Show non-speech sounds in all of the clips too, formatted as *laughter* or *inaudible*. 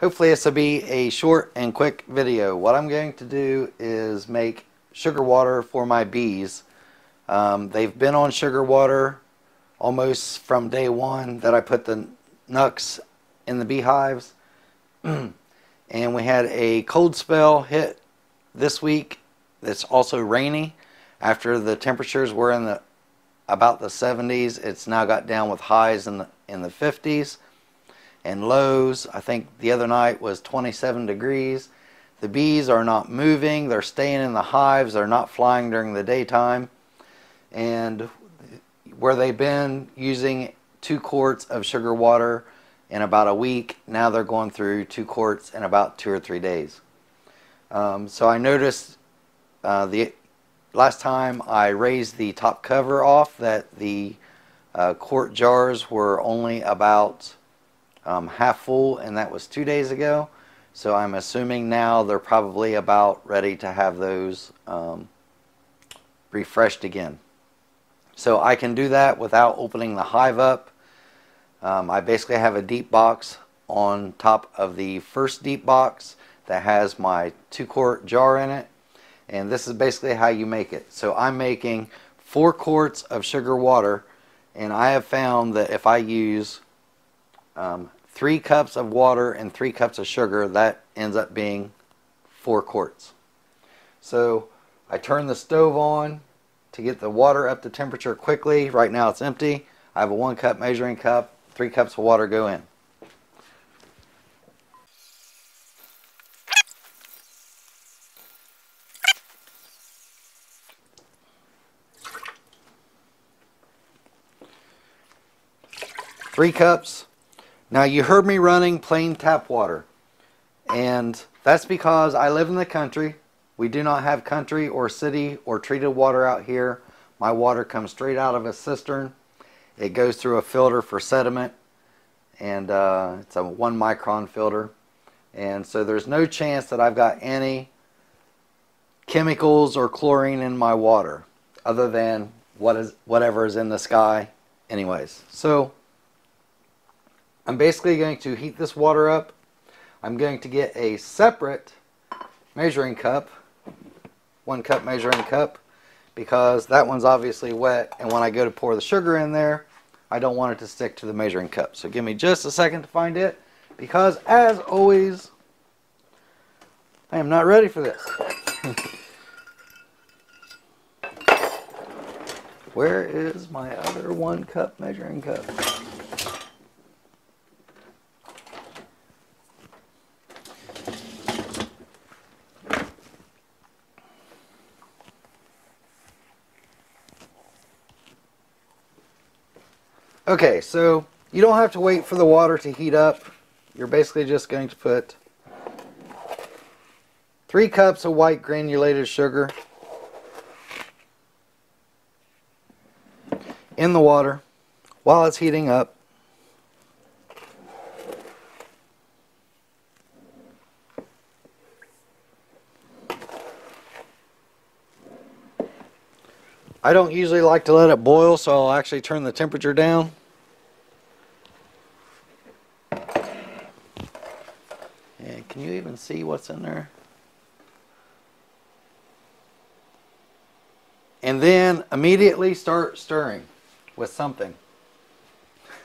Hopefully this will be a short and quick video. What I'm going to do is make sugar water for my bees. Um, they've been on sugar water almost from day one that I put the nucs in the beehives. *clears throat* and we had a cold spell hit this week that's also rainy. After the temperatures were in the about the 70s, it's now got down with highs in the in the 50s and lows. I think the other night was 27 degrees. The bees are not moving. They're staying in the hives. They're not flying during the daytime. And where they've been using two quarts of sugar water in about a week, now they're going through two quarts in about two or three days. Um, so I noticed uh, the last time I raised the top cover off that the uh, quart jars were only about um, half full, and that was two days ago. So I'm assuming now they're probably about ready to have those um, refreshed again. So I can do that without opening the hive up. Um, I basically have a deep box on top of the first deep box that has my two quart jar in it. And this is basically how you make it. So I'm making four quarts of sugar water and I have found that if I use um, three cups of water and three cups of sugar, that ends up being four quarts. So I turn the stove on to get the water up to temperature quickly. Right now it's empty. I have a one cup measuring cup, three cups of water go in. Three cups, now you heard me running plain tap water and that's because I live in the country. We do not have country or city or treated water out here. My water comes straight out of a cistern. It goes through a filter for sediment and uh, it's a one micron filter. And so there's no chance that I've got any chemicals or chlorine in my water other than what is whatever is in the sky anyways. So I'm basically going to heat this water up. I'm going to get a separate measuring cup, one cup measuring cup, because that one's obviously wet and when I go to pour the sugar in there, I don't want it to stick to the measuring cup. So give me just a second to find it because as always, I am not ready for this. *laughs* Where is my other one cup measuring cup? Okay, so you don't have to wait for the water to heat up. You're basically just going to put three cups of white granulated sugar in the water while it's heating up. I don't usually like to let it boil, so I'll actually turn the temperature down. Can you even see what's in there? And then immediately start stirring with something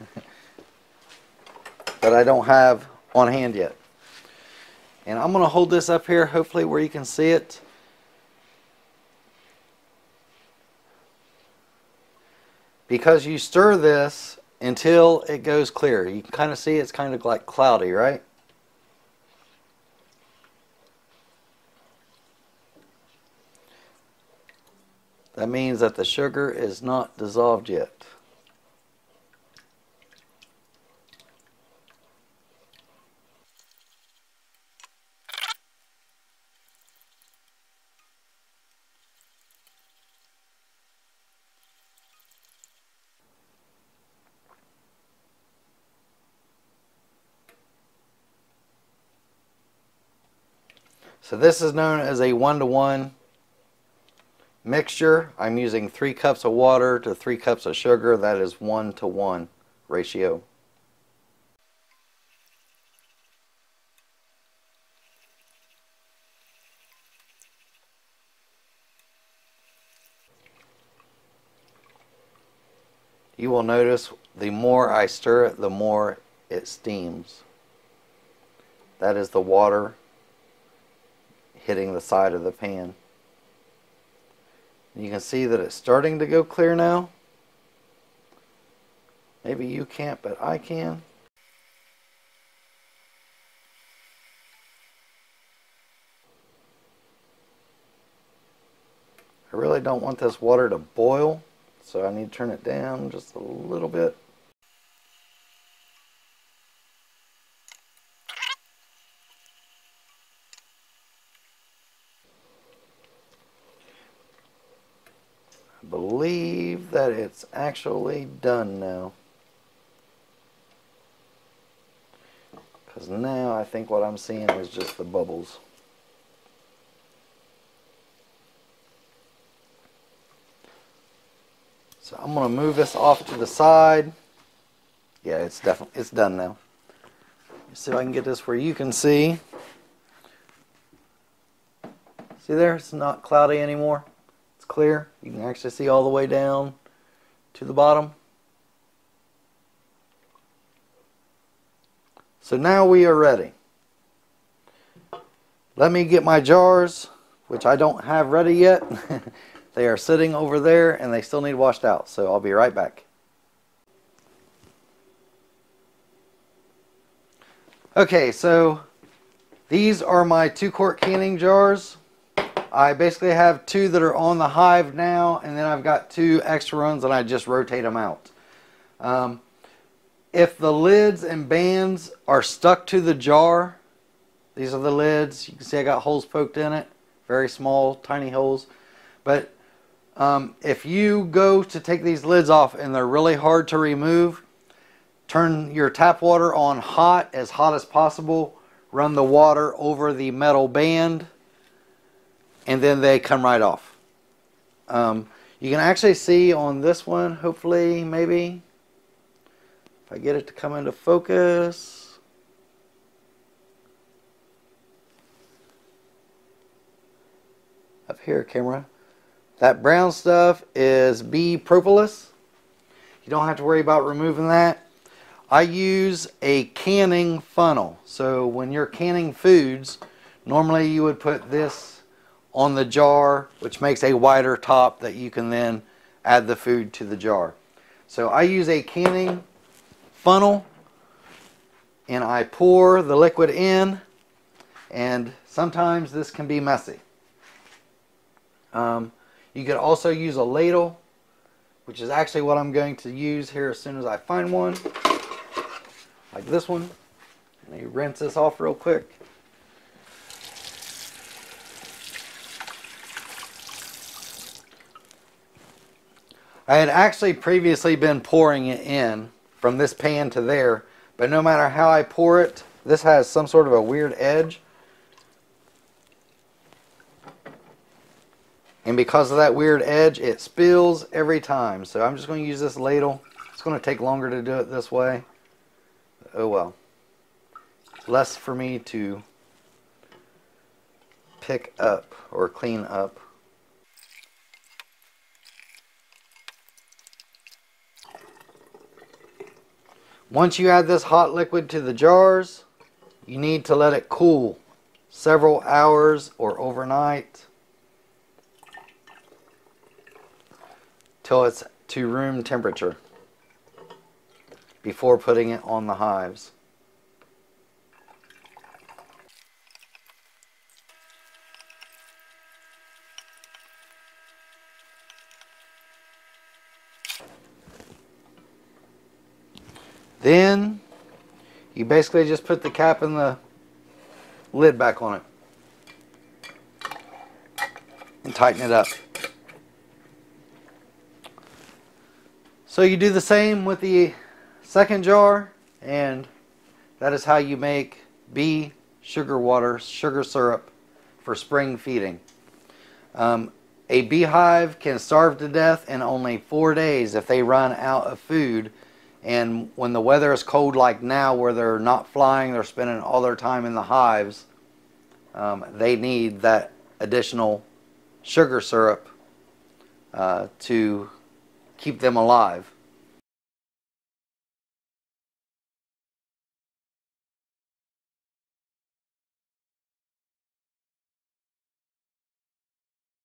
*laughs* that I don't have on hand yet. And I'm going to hold this up here, hopefully where you can see it. Because you stir this until it goes clear. You can kind of see it's kind of like cloudy, right? That means that the sugar is not dissolved yet. So this is known as a one-to-one mixture, I'm using 3 cups of water to 3 cups of sugar. That is 1 to 1 ratio. You will notice the more I stir it, the more it steams. That is the water hitting the side of the pan. You can see that it's starting to go clear now. Maybe you can't, but I can. I really don't want this water to boil, so I need to turn it down just a little bit. Believe that it's actually done now. Because now I think what I'm seeing is just the bubbles. So I'm going to move this off to the side. Yeah, it's definitely, it's done now. See if I can get this where you can see. See there? It's not cloudy anymore. Clear. You can actually see all the way down to the bottom. So now we are ready. Let me get my jars, which I don't have ready yet. *laughs* they are sitting over there and they still need washed out. So I'll be right back. Okay, so these are my two quart canning jars. I basically have two that are on the hive now, and then I've got two extra ones and I just rotate them out. Um, if the lids and bands are stuck to the jar, these are the lids. You can see I got holes poked in it. Very small, tiny holes. But um, if you go to take these lids off and they're really hard to remove, turn your tap water on hot, as hot as possible. Run the water over the metal band and then they come right off. Um, you can actually see on this one, hopefully, maybe, if I get it to come into focus. Up here, camera. That brown stuff is bee propolis. You don't have to worry about removing that. I use a canning funnel. So when you're canning foods, normally you would put this on the jar, which makes a wider top that you can then add the food to the jar. So I use a canning funnel and I pour the liquid in and sometimes this can be messy. Um, you could also use a ladle which is actually what I'm going to use here as soon as I find one like this one. Let me rinse this off real quick. I had actually previously been pouring it in from this pan to there. But no matter how I pour it, this has some sort of a weird edge. And because of that weird edge, it spills every time. So I'm just going to use this ladle. It's going to take longer to do it this way. Oh well. Less for me to pick up or clean up. Once you add this hot liquid to the jars, you need to let it cool several hours or overnight till it's to room temperature before putting it on the hives. Then you basically just put the cap and the lid back on it and tighten it up. So you do the same with the second jar and that is how you make bee sugar water, sugar syrup for spring feeding. Um, a beehive can starve to death in only four days if they run out of food and when the weather is cold like now, where they're not flying, they're spending all their time in the hives, um, they need that additional sugar syrup uh, to keep them alive.